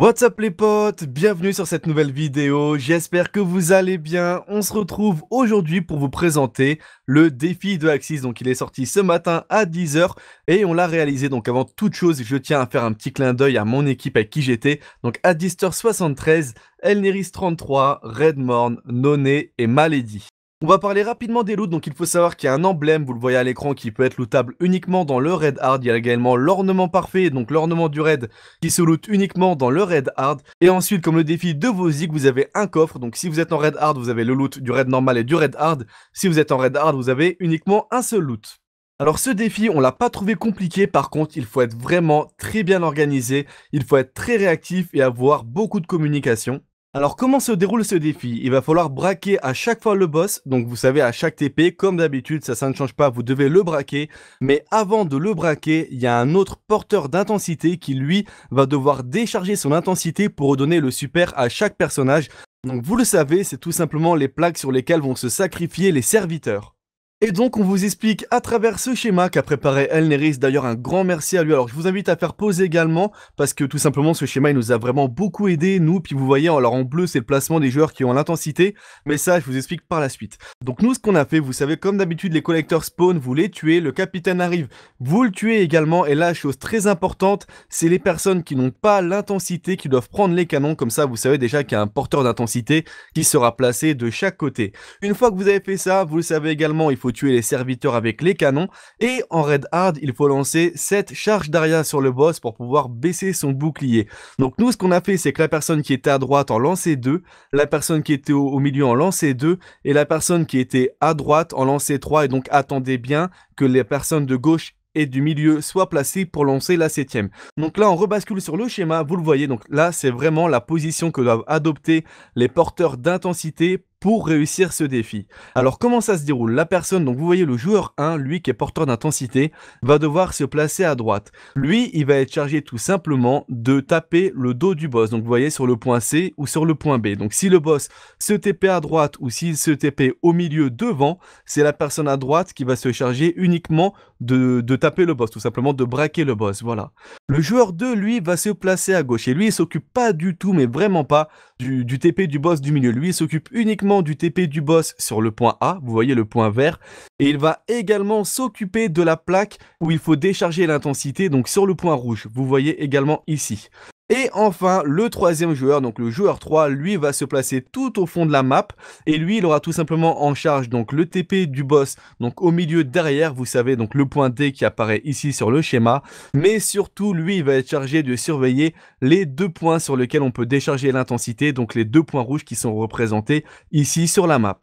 What's up les potes, bienvenue sur cette nouvelle vidéo, j'espère que vous allez bien. On se retrouve aujourd'hui pour vous présenter le défi de Axis, donc il est sorti ce matin à 10h et on l'a réalisé. Donc avant toute chose, je tiens à faire un petit clin d'œil à mon équipe avec qui j'étais. Donc Adister 73, Elneris 33, Redmorn, Noné et Malady. On va parler rapidement des loots, donc il faut savoir qu'il y a un emblème, vous le voyez à l'écran, qui peut être lootable uniquement dans le Red Hard. Il y a également l'ornement parfait, donc l'ornement du Red, qui se loot uniquement dans le Red Hard. Et ensuite, comme le défi de vos zigs, vous avez un coffre. Donc si vous êtes en Red Hard, vous avez le loot du Red normal et du Red Hard. Si vous êtes en Red Hard, vous avez uniquement un seul loot. Alors ce défi, on l'a pas trouvé compliqué, par contre, il faut être vraiment très bien organisé, il faut être très réactif et avoir beaucoup de communication. Alors comment se déroule ce défi? Il va falloir braquer à chaque fois le boss, donc vous savez à chaque TP, comme d'habitude, ça, ça ne change pas, vous devez le braquer, mais avant de le braquer, il y a un autre porteur d'intensité qui lui va devoir décharger son intensité pour redonner le super à chaque personnage. Donc vous le savez, c'est tout simplement les plaques sur lesquelles vont se sacrifier les serviteurs. Et donc on vous explique à travers ce schéma qu'a préparé Elneris, d'ailleurs un grand merci à lui. Alors je vous invite à faire pause également parce que tout simplement ce schéma il nous a vraiment beaucoup aidé nous. Puis vous voyez alors en bleu c'est le placement des joueurs qui ont l'intensité, mais ça je vous explique par la suite. Donc nous ce qu'on a fait, vous savez comme d'habitude les collecteurs spawn, vous les tuez, le capitaine arrive, vous le tuez également. Et là chose très importante, c'est les personnes qui n'ont pas l'intensité qui doivent prendre les canons. Comme ça vous savez déjà qu'il y a un porteur d'intensité qui sera placé de chaque côté. Une fois que vous avez fait ça, vous le savez également, il faut tuer les serviteurs avec les canons. Et en Red Hard, il faut lancer 7 charges d'Aria sur le boss pour pouvoir baisser son bouclier. Donc nous, ce qu'on a fait, c'est que la personne qui était à droite en lançait 2, la personne qui était au, milieu en lançait 2, et la personne qui était à droite en lançait 3. Et donc attendez bien que les personnes de gauche et du milieu soient placées pour lancer la septième. Donc là, on rebascule sur le schéma, vous le voyez, donc là, c'est vraiment la position que doivent adopter les porteurs d'intensité pour réussir ce défi. Alors comment ça se déroule? La personne, donc vous voyez le joueur 1, lui qui est porteur d'intensité, va devoir se placer à droite. Lui, il va être chargé tout simplement de taper le dos du boss. Donc vous voyez sur le point C ou sur le point B. Donc si le boss se TP à droite ou s'il se TP au milieu devant, c'est la personne à droite qui va se charger uniquement de, taper le boss, tout simplement de braquer le boss. Voilà. Le joueur 2, lui, va se placer à gauche. Et lui, il s'occupe pas du tout, mais vraiment pas, du, du TP du boss du milieu. Lui, il s'occupe uniquement du TP du boss sur le point A, vous voyez le point vert, et il va également s'occuper de la plaque où il faut décharger l'intensité, donc sur le point rouge, vous voyez également ici. Et enfin, le troisième joueur, donc le joueur 3, lui va se placer tout au fond de la map. Et lui, il aura tout simplement en charge donc le TP du boss, donc au milieu derrière, vous savez, donc le point D qui apparaît ici sur le schéma. Mais surtout, lui, il va être chargé de surveiller les deux points sur lesquels on peut décharger l'intensité, donc les deux points rouges qui sont représentés ici sur la map.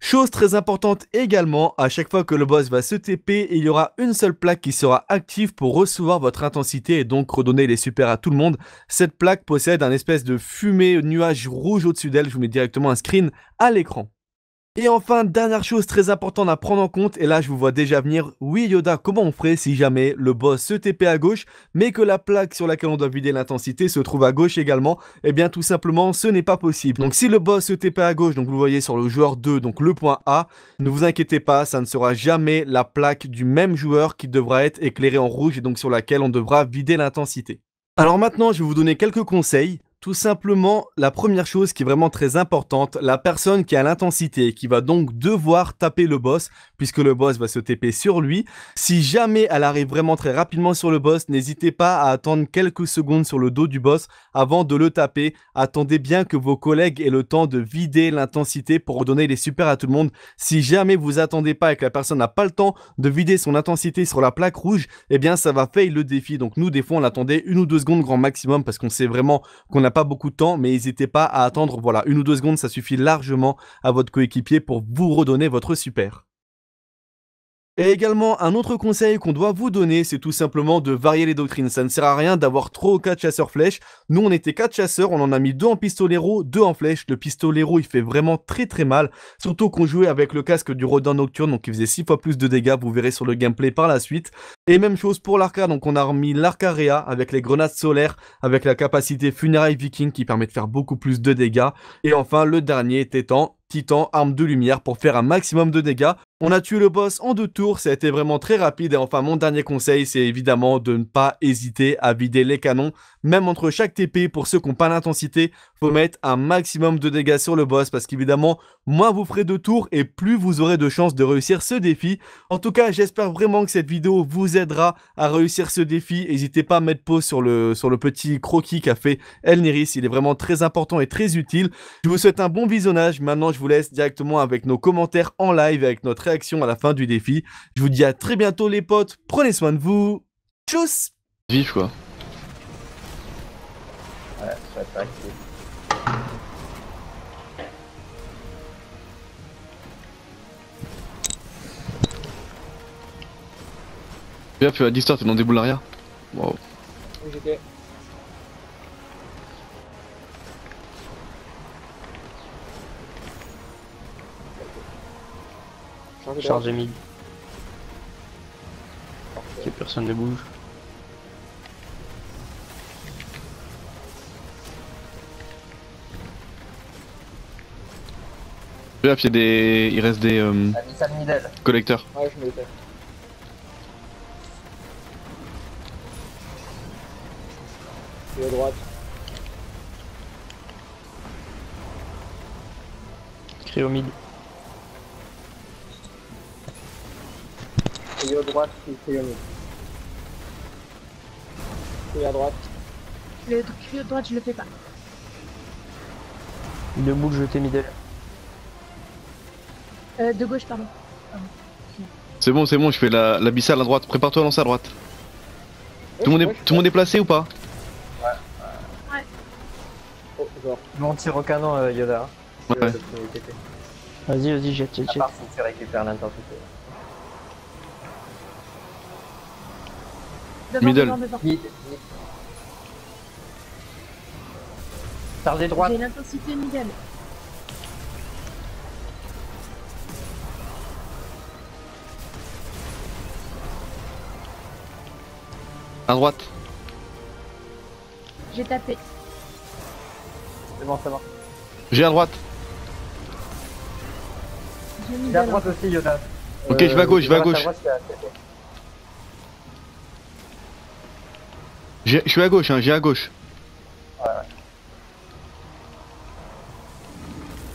Chose très importante également, à chaque fois que le boss va se TP, il y aura une seule plaque qui sera active pour recevoir votre intensité et donc redonner les super à tout le monde. Cette plaque possède un espèce de fumée nuage rouge au-dessus d'elle, je vous mets directement un screen à l'écran. Et enfin, dernière chose très importante à prendre en compte, et là je vous vois déjà venir, oui Yoda, comment on ferait si jamais le boss se TP à gauche, mais que la plaque sur laquelle on doit vider l'intensité se trouve à gauche également? Eh bien tout simplement, ce n'est pas possible. Donc si le boss se TP à gauche, donc vous le voyez sur le joueur 2, donc le point A, ne vous inquiétez pas, ça ne sera jamais la plaque du même joueur qui devra être éclairée en rouge et donc sur laquelle on devra vider l'intensité. Alors maintenant, je vais vous donner quelques conseils. Tout simplement, la première chose qui est vraiment très importante, la personne qui a l'intensité, qui va donc devoir taper le boss, puisque le boss va se TP sur lui. Si jamais elle arrive vraiment très rapidement sur le boss, n'hésitez pas à attendre quelques secondes sur le dos du boss avant de le taper. Attendez bien que vos collègues aient le temps de vider l'intensité pour redonner les super à tout le monde. Si jamais vous attendez pas et que la personne n'a pas le temps de vider son intensité sur la plaque rouge, eh bien ça va fail le défi. Donc nous, des fois, on l'attendait une ou deux secondes grand maximum parce qu'on sait vraiment qu'on a pas beaucoup de temps, mais n'hésitez pas à attendre, voilà, une ou deux secondes, ça suffit largement à votre coéquipier pour vous redonner votre super. Et également, un autre conseil qu'on doit vous donner, c'est tout simplement de varier les doctrines. Ça ne sert à rien d'avoir trop ou 4 chasseurs flèches. Nous, on était 4 chasseurs, on en a mis 2 en pistolero, 2 en flèche. Le pistolero, il fait vraiment très très mal. Surtout qu'on jouait avec le casque du Rodin Nocturne, donc il faisait 6 fois plus de dégâts. Vous verrez sur le gameplay par la suite. Et même chose pour l'arca, donc on a remis l'arcarea avec les grenades solaires, avec la capacité funérailles viking qui permet de faire beaucoup plus de dégâts. Et enfin, le dernier, Tétan, Titan, arme de lumière pour faire un maximum de dégâts. On a tué le boss en deux tours, ça a été vraiment très rapide et enfin mon dernier conseil c'est évidemment de ne pas hésiter à vider les canons, même entre chaque TP pour ceux qui n'ont pas l'intensité, faut mettre un maximum de dégâts sur le boss parce qu'évidemment moins vous ferez de tours et plus vous aurez de chances de réussir ce défi. En tout cas j'espère vraiment que cette vidéo vous aidera à réussir ce défi, n'hésitez pas à mettre pause sur le, petit croquis qu'a fait Elniris, il est vraiment très important et très utile. Je vous souhaite un bon visionnage, maintenant je vous laisse directement avec nos commentaires en live avec notre réaction à la fin du défi. Je vous dis à très bientôt les potes, prenez soin de vous. Tchuss Vif quoi. Ouais, ça va être Bien, tu as distort, t'es dans des boules arrière. Wow. Chargé mid, que personne ne bouge. Il y a des. Il reste des euh, Middle. collecteurs. Ouais, je me l'étais. Et à droite. Et à droite, c'est Triomide. Et à droite. Le de droite, je le fais pas. De boule jeté middle. Euh, de gauche, pardon. C'est bon, c'est bon, je fais la, la bissale à droite. Prépare-toi à lancer à droite. Tout le monde est, tout le monde est placé ou pas? Oh, genre. Mon tir au canon, euh, Yoda. Ouais. Premier TP. Vas-y, vas-y, jette, jette, À jette. part si tu récupères l'intensité. Devant, Middle. devant, devant. Vite. Chargé droite. J'ai l'intensité middle. À droite. J'ai tapé. C'est bon, c'est bon. J'ai à droite. J'ai à droite aussi, Yoda. Ok, je vais à gauche, je vais à gauche. droite, il y a TP. J'ai- Je suis à gauche, hein, j'ai à gauche.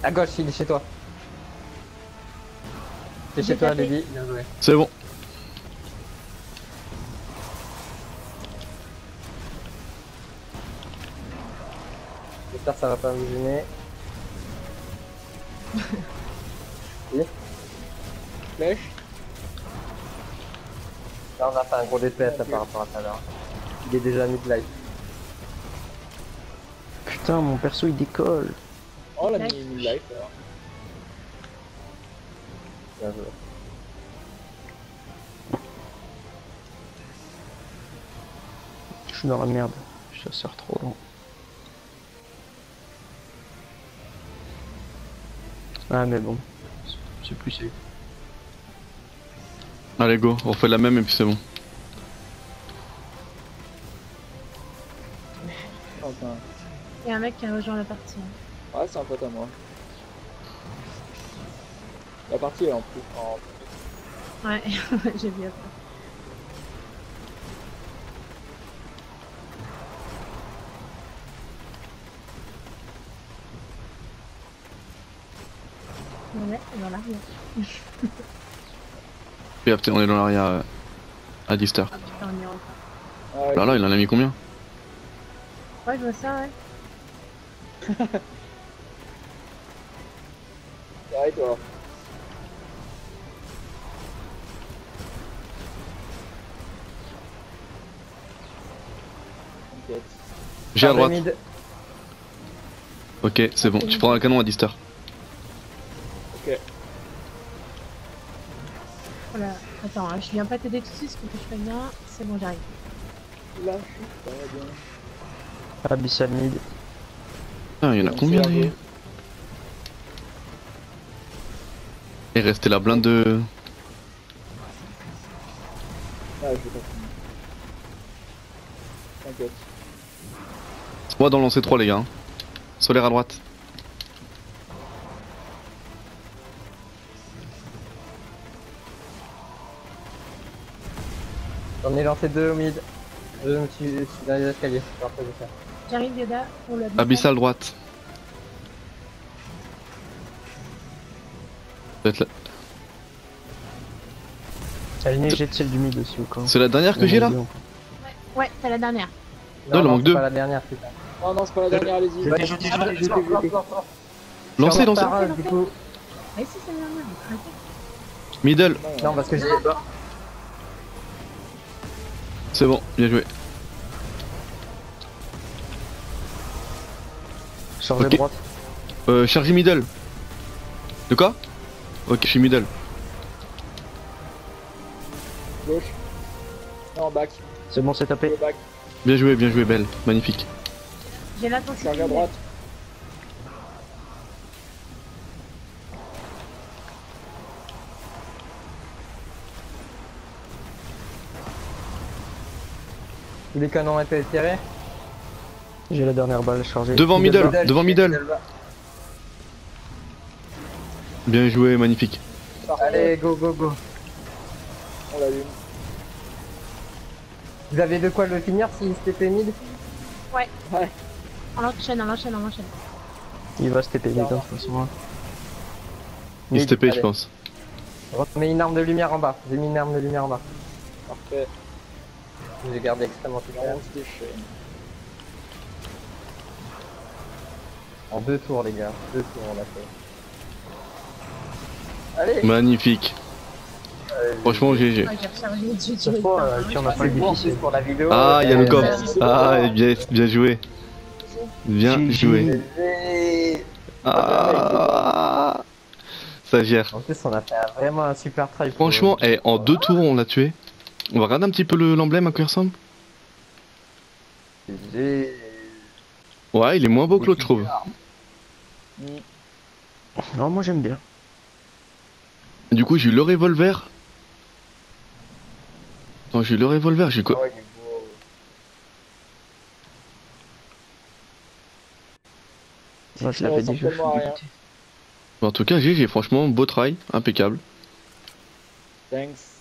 À gauche, il est chez toi. C'est chez toi. Lily. Bien joué. C'est bon. J'espère que ça va pas vous gêner. Flèche. Là, on a fait un gros DPS là, par rapport à tout à l'heure. Il est déjà mid-life. Putain, mon perso il décolle. Oh, la Life. mini life alors. Bien joué. Je suis dans la merde. Ça sert trop long. Ah, mais bon. C'est plus safe. Allez, go, on refait la même et puis c'est bon. Enfin, Il y a un mec qui a rejoint la partie. ouais, c'est un pote à moi. La partie est en plus. En... Ouais, j'ai vu après. Ouais, dans l'arrière. Et après, on est dans l'arrière euh, à Dister. Ah putain, on y rentre. Ah, ouais. Bah là, il en a mis combien? Ouais, je vois ça, ouais. Arrête, toi. T'inquiète. J'ai à droite. mid. Ok, c'est bon. Tu prends un canon à Dister. Ok. Voilà. Attends, hein, je viens pas t'aider tout de suite, faut que je fasse bien. C'est bon, j'arrive. Là, je suis pas bien. Abyssal ah, mid. Putain, y'en a combien les... Et restait la blinde de. Ah, je pas T'inquiète. Moi dans lancer 3 les gars. Solaire à droite. J'en ai lancé deux au mid. Deux au-dessus dans les escaliers. Je vais. J'arrive, Yoda, pour le. Abyssal droite. Aligné, j'ai de celle du mid aussi au cas. où. C'est la dernière que j'ai là Ouais, c'est la dernière. Non, il en manque c'est deux. pas la dernière, putain. Oh non, c'est pas la dernière, allez-y. Lancez, lancez. Par un, du coup. Si, c'est la dernière. arrêtez. Middle. Non, parce que j'ai. C'est bon, bien joué. Chargé Ok. droite. Euh, chargez middle. De quoi Ok, je suis middle. Gauche. Non, back. C'est bon, c'est tapé. Back. Bien joué, bien joué, belle. Magnifique. J'ai l'intensité. Charge à droite. Tous les canons ont été tirés. J'ai la dernière balle chargée. Devant middle, devant middle. Bien joué, magnifique. Allez, go, go, go. On l'allume. Vous avez de quoi le finir si c'était mid On l'enchaîne, on l'enchaîne, on l'enchaîne. Il va se TP mid, hein, de toute façon. Il se TP, je pense. Remets une arme de lumière en bas. J'ai mis une arme de lumière en bas. Parfait. J'ai gardé extrêmement Non, En deux tours, les gars. Deux tours, on l'a fait. Allez Magnifique. Franchement, GG. Ah, euh, le. Ah, il y a le Euh, coffre. Ah, bien, bien joué. Bien GG. joué. Et- Ah, ça gère. En plus, on a fait vraiment un super try. Franchement, eh, en deux tours, on l'a tué. On va regarder un petit peu le- l'emblème à quoi il ressemble. Ouais, il est moins beau que l'autre, je trouve. Non, moi j'aime bien. Du coup, j'ai eu le revolver. Non, j'ai eu le revolver, j'ai quoi? Ouais, il est beau. Moi, je l'avais déjà fait. En tout cas, GG, franchement, beau try, impeccable. Thanks.